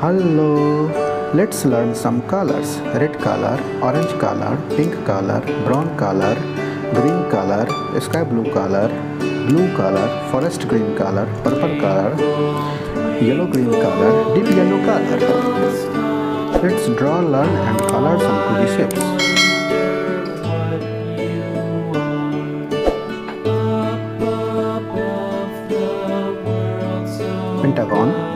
Hello, let's learn some colors. Red color, orange color, pink color, brown color, green color, sky blue color, blue color, forest green color, purple color, yellow green color, deep yellow color. Let's draw, learn and color some 2D shapes. pentagon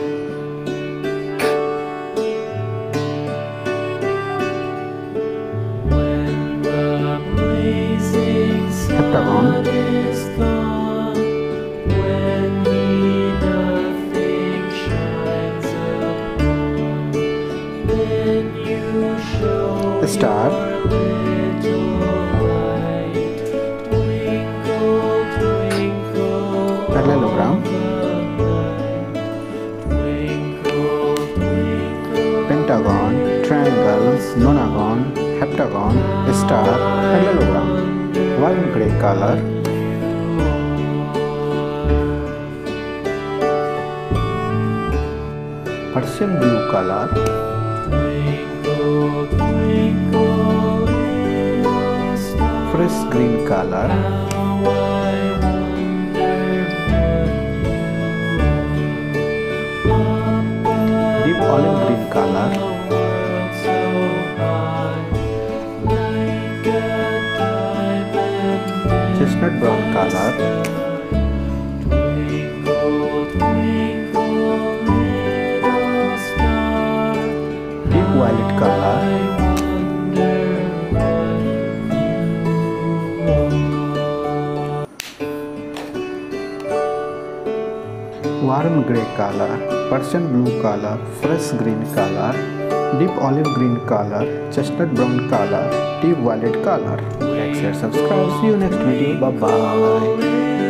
star parallelogram pentagon triangle nonagon heptagon star parallelogram one gray color Persian blue color fresh green color. Deep olive green color. Chestnut brown color करना warm grey colour Persian blue colour fresh green colour deep olive green colour chestnut brown colour deep violet colour subscribe you next video bye bye